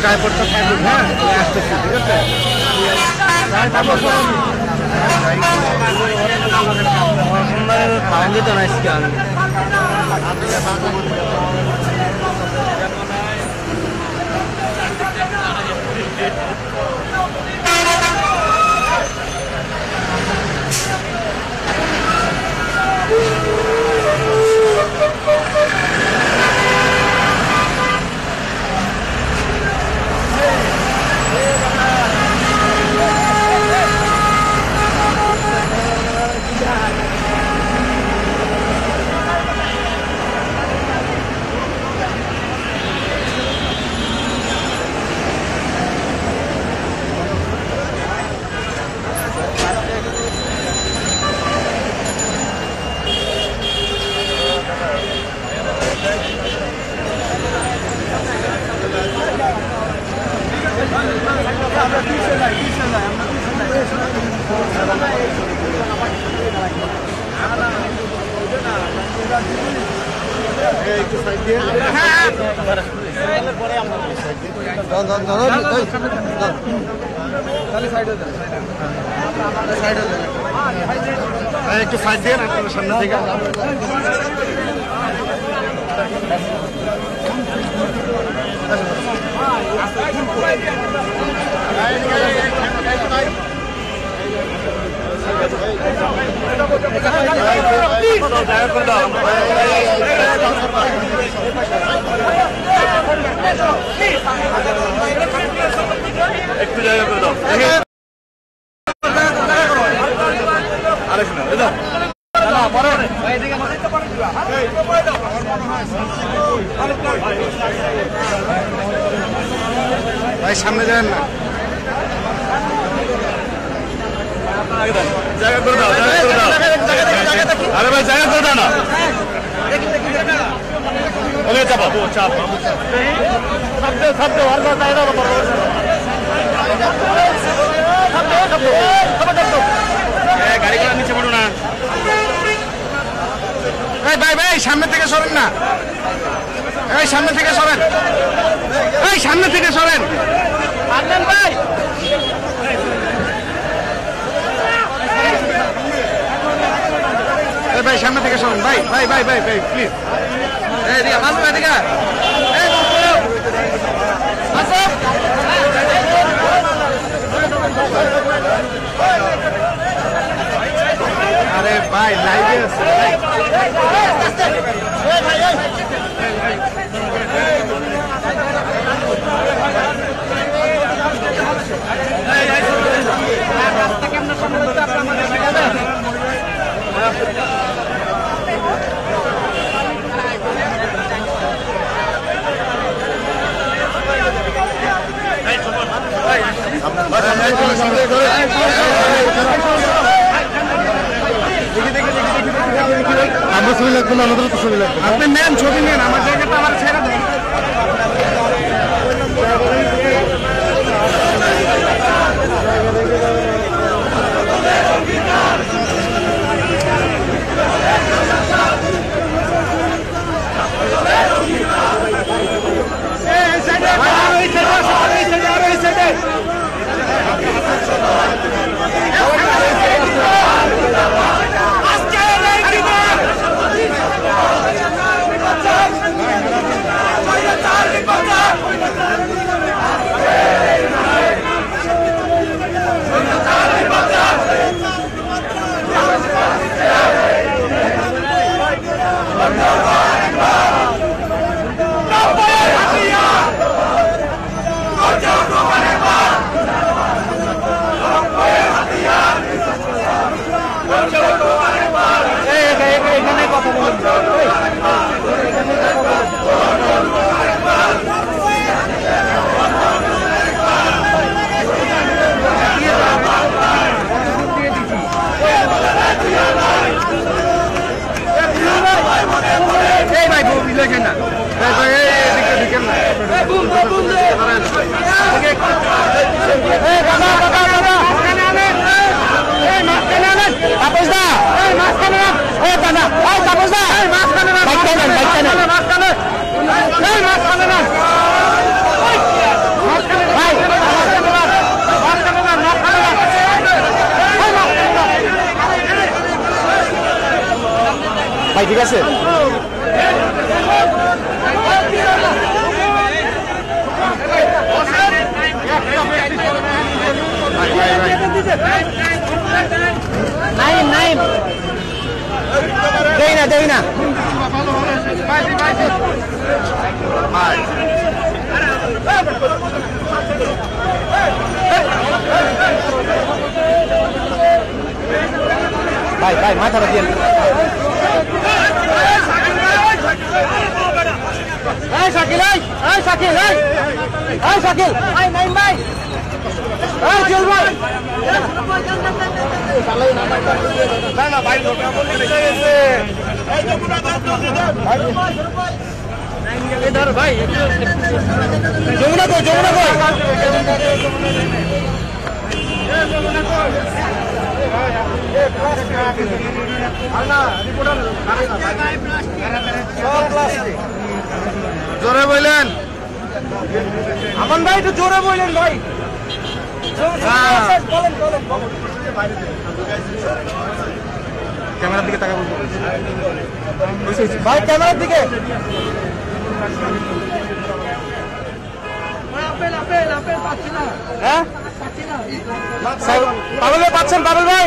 ট্রাইপডটা থাকবে হ্যাঁ আমি আসতেছি ঠিক আছে খাওয়ান দিত না একটু সাইড দিয়ে আপনার সামনে থেকে একটু জায়গা করে দাও আরেক না দাও ভাই সামনে যান না? জায়গা করে দাও আরে ভাই জায়গা করে দাও না। ওকে চাপা শব্দ আর জায়গা গাড়িগুলো নিচে পড়ো না। এই ভাই ভাই সামনে থেকে সরেন না। এই সামনে থেকে সরেন। এই সামনে থেকে সরেন। ভাই। এই ভাই সামনে থেকে সরেন। ভাই ভাই ভাই ভাই ভাই প্লিজ এই দিকে মাসুম আরে ভাই লাইভে আছে আমার ছবি লাগবে না আমাদের তো ছবি লাগবে। আপনি নেন ছবি নেন আমার জায়গাটা আমার ছেড়ে দেন আজকে ভাই ঠিক আছে নাইম নাইম দেই না দেই না ভাই ভাই মাথাটা দিয়ে এই শাকিল এই এই শাকিল এই! এই শাকিল! এই নাইম ভাই! এই জুল ভাই! না না ভাই লোটা বলে গেছে। ধর। ভাই। যমুনা কই যমুনা কই? জোরে বললেন আমান ভাই একটু জোরে বললেন ভাই। ক্যামেরার দিকে তাকা ভাই ক্যামেরার দিকে। হ্যাঁ? পাগল ভাই পাচ্ছেন পাগল ভাই?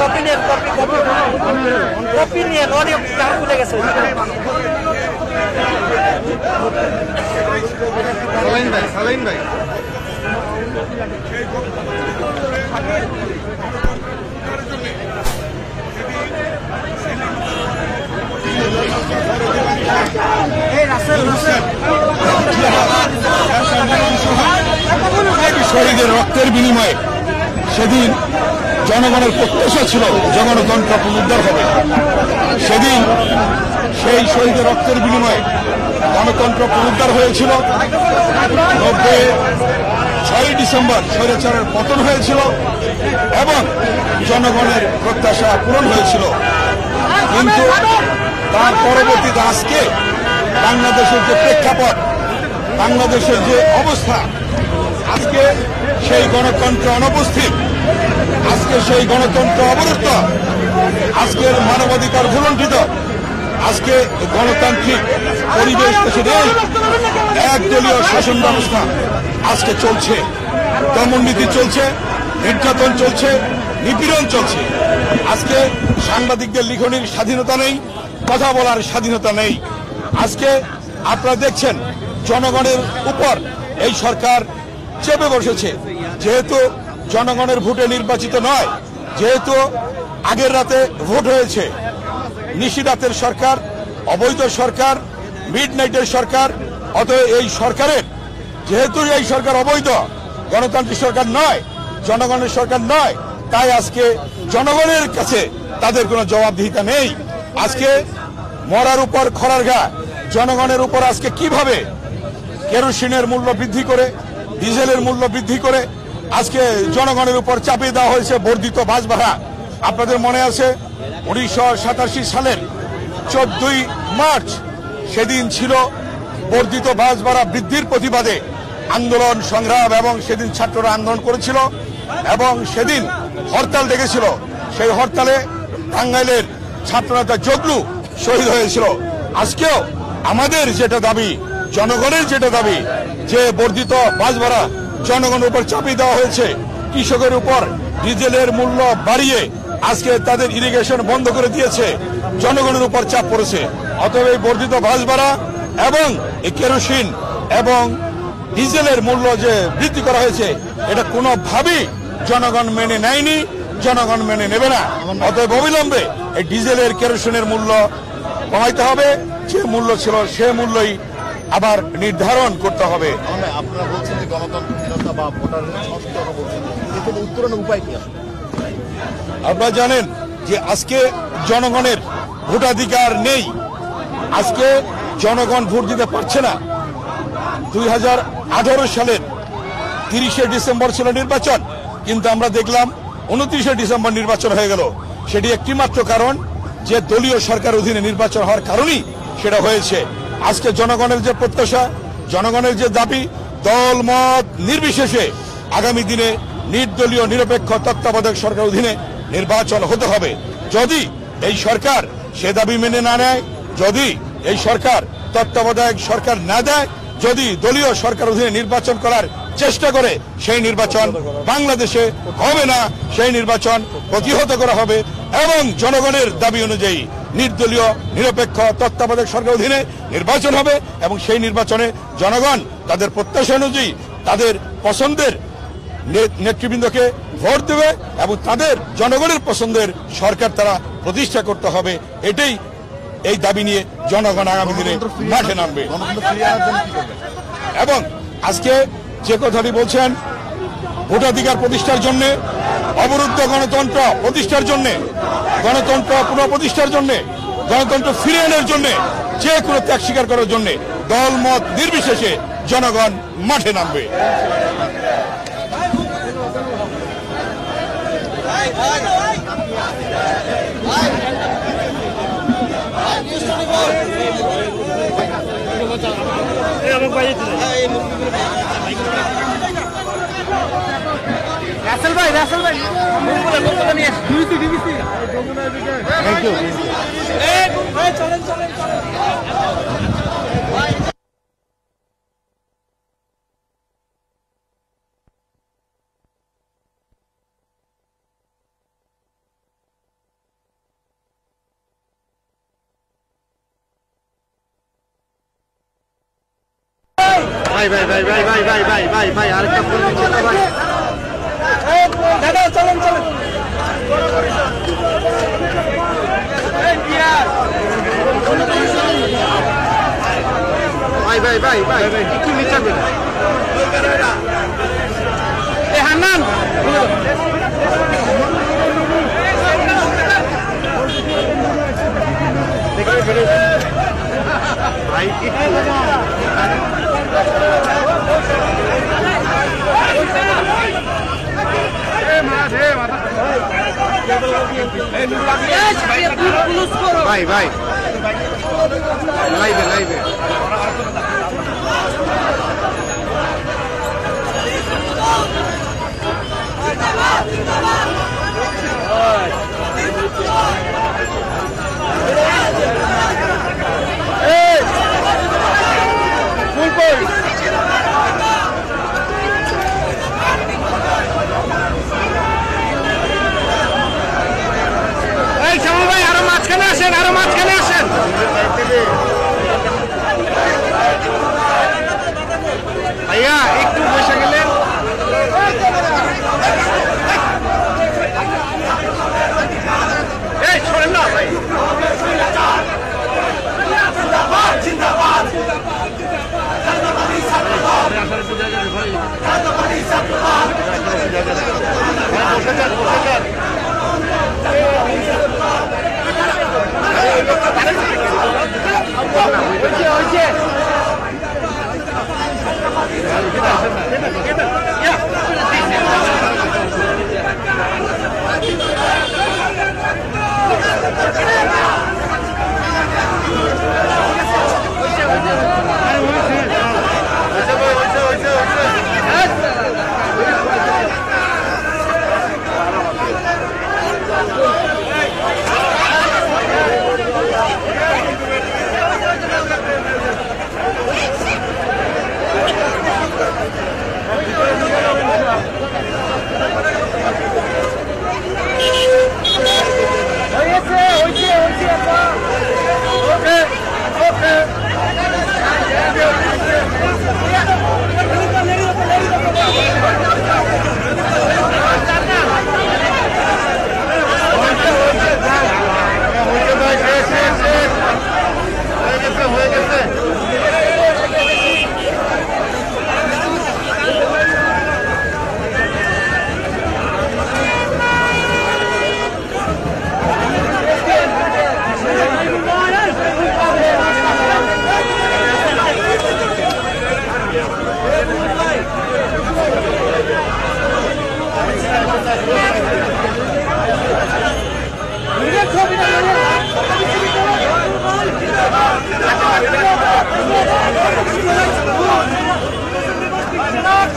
কপি নিয়ে কপি কপি কপি নিয়ে খুলে গেছে। সালাইন ভাই সালাইন ভাই। শহীদের রক্তের বিনিময়ে সেদিন জনগণের প্রত্যাশা ছিল জনগণতন্ত্র পুনরুদ্ধার হবে। সেদিন সেই শহীদের রক্তের বিনিময়ে গণতন্ত্র পুনরুদ্ধার হয়েছিল। নব্বই ছয়ই ডিসেম্বর স্বৈরাচারের পতন হয়েছিল এবং জনগণের প্রত্যাশা পূরণ হয়েছিল। কিন্তু তার পরবর্তীতে আজকে বাংলাদেশের যে প্রেক্ষাপট, বাংলাদেশের যে অবস্থা, আজকে সেই গণতন্ত্র অনুপস্থিত আজকে সেই গণতন্ত্র অবরুদ্ধ। আজকের মানবাধিকার ভুলণ্ঠিত। আজকে গণতান্ত্রিক পরিবেশ দেশে নেই। একদলীয় শাসন ব্যবস্থা আজকে চলছে। দমননীতি চলছে, নির্যাতন চলছে, নিপীড়ন চলছে। আজকে সাংবাদিকদের লিখনির স্বাধীনতা নেই, কথা বলার স্বাধীনতা নেই। আজকে আপনারা দেখছেন, জনগণের উপর এই সরকার চেপে বসেছে। যেহেতু জনগণের ভোটে নির্বাচিত নয়, যেহেতু আগের রাতে ভোট হয়েছে। নিশিরাতের সরকার, অবৈধ সরকার মিড নাইটের সরকার, অতএব এই সরকারের, যেহেতু এই সরকার অবৈধ, গণতান্ত্রিক সরকার নয়, জনগণের সরকার নয়, তাই আজকে জনগণের কাছে তাদের কোনো জবাবদিহিতা নেই। আজকে মরার উপর খরার ঘা জনগণের উপর আজকে কীভাবে কেরোসিনের মূল্য বৃদ্ধি করে, ডিজেলের মূল্য বৃদ্ধি করে আজকে জনগণের উপর চাপিয়ে দেওয়া হয়েছে বর্ধিত বাস ভাড়া আপনাদের মনে আছে, উনিশশো সাতাশি সালের চোদ্দই মার্চ সেদিন ছিল বর্ধিত বাস ভাড়া বৃদ্ধির প্রতিবাদে আন্দোলন, সংগ্রাম এবং সেদিন ছাত্ররা আন্দোলন করেছিল এবং সেদিন হরতাল ডেকেছিল। সেই হরতালে টাঙ্গাইলের ছাত্রনেতা জগলু শহীদ হয়েছিল। আজকেও আমাদের যেটা দাবি, জনগণের যেটা দাবি, যে বর্ধিত বাস ভাড়া জনগণের উপর চাপিয়ে দেওয়া হয়েছে। কৃষকের উপর ডিজেলের মূল্য বাড়িয়ে আজকে তাদের ইরিগেশন বন্ধ করে দিয়েছে। জনগণের উপর চাপ পড়েছে। অতএব এই বর্ধিত বাস ভাড়া এবং এই কেরোসিন এবং ডিজেলের মূল্য যে বৃদ্ধি করা হয়েছে, এটা কোনোভাবেই জনগণ মেনে নেয়নি, জনগণ মেনে নেবে না। অতএব অবিলম্বে এই ডিজেলের কেরোসিনের মূল্য কমাইতে হবে। যে মূল্য ছিল সে মূল্যই আবার নির্ধারণ করতে হবে। আপনারা বলছেন যে গণতন্ত্রহীনতা বা উত্তরণের উপায় কি আপনারা জানেন যে আজকে জনগণের ভোটাধিকার নেই। আজকে জনগণ ভোট দিতে পারছে না। দুই হাজার আঠারো সালের তিরিশে ডিসেম্বর ছিল নির্বাচন, কিন্তু আমরা দেখলাম উনত্রিশে ডিসেম্বর নির্বাচন হয়ে গেল। সেটি একটি মাত্র কারণ যে দলীয় সরকার অধীনে নির্বাচন হওয়ার কারণেই সেটা হয়েছে। আজকে জনগণের যে প্রত্যাশা, জনগণের যে দাবি দল মত নির্বিশেষে আগামী দিনে নির্দলীয় নিরপেক্ষ তত্ত্বাবধায়ক সরকার অধীনে নির্বাচন হতে হবে। যদি এই সরকার সে দাবি মেনে না নেয়, যদি এই সরকার তত্ত্বাবধায়ক সরকার না দেয়, যদি দলীয় সরকার অধীনে নির্বাচন করার চেষ্টা করে, সেই নির্বাচন বাংলাদেশে হবে না, সেই নির্বাচন প্রতিহত করা হবে এবং জনগণের দাবি অনুযায়ী নির্দলীয় নিরপেক্ষ তত্ত্বাবধায়ক সরকার অধীনে নির্বাচন হবে এবং সেই নির্বাচনে জনগণ তাদের প্রত্যাশা অনুযায়ী তাদের পছন্দের নেতৃবৃন্দকে ভোট দেবে এবং তাদের জনগণের পছন্দের সরকার তারা প্রতিষ্ঠা করতে হবে। এটাই এই দাবি নিয়ে জনগণ আগামী দিনে মাঠে নামবে। এবং আজকে যে কথাটি বলছেন ভোটাধিকার প্রতিষ্ঠার জন্য, অবরুদ্ধ গণতন্ত্র প্রতিষ্ঠার জন্য, গণতন্ত্র পুনঃপ্রতিষ্ঠার জন্য, গণতন্ত্র ফিরে আনার জন্য, যে কোনো ত্যাগ স্বীকার করার জন্য দল মত নির্বিশেষে জনগণ মাঠে নামবে। ভাই রাসেল ভাই নিয়ে থ্যাংক ইউ চলেন চলেন ভাই ভাই ভাই ভাই ভাই ভাই ভাই ভাই ভাই আরেকটা ফোন ভাই দাদা চলেন চলেন। ভাই ভাই ভাই ভাই। একটু নিচে এ হান্নান। ভাই ভাই ভাই। লাইভে লাইভে। Hadi bakalım.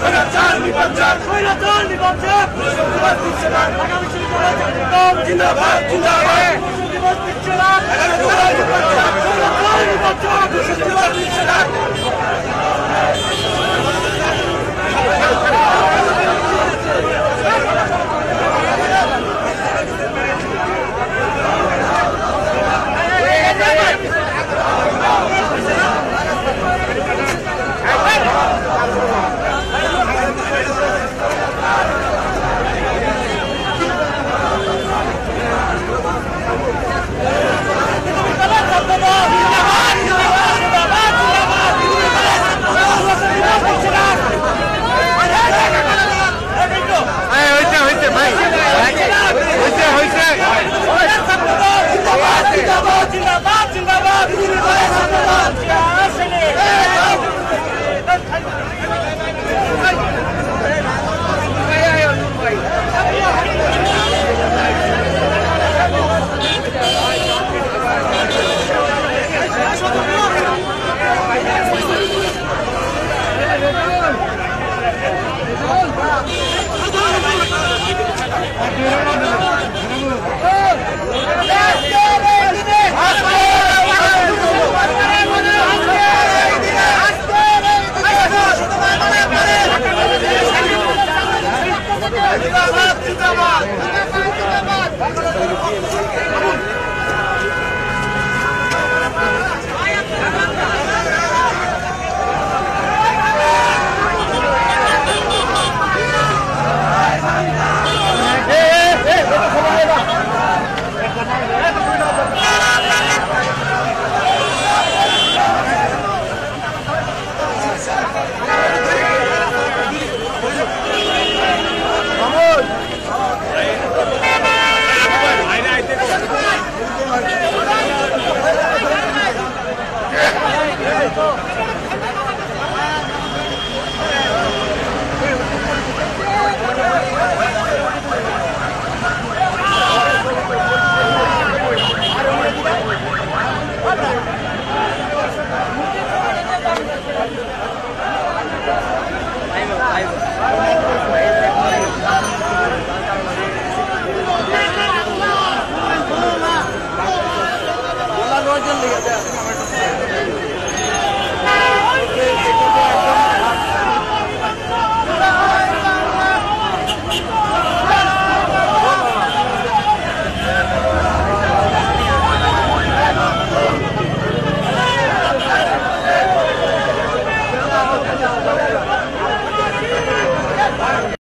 लगातार निबंधक लगातार निबंधक मुर्शिदाबाद मुर्शिदाबाद आगामी चुनाव जिंदाबाद जिंदाबाद जिंदाबाद मुर्शिदाबाद मुर्शिदाबाद लगातार निबंधक लगातार निबंधक मुर्शिदाबाद मुर्शिदाबाद Давай!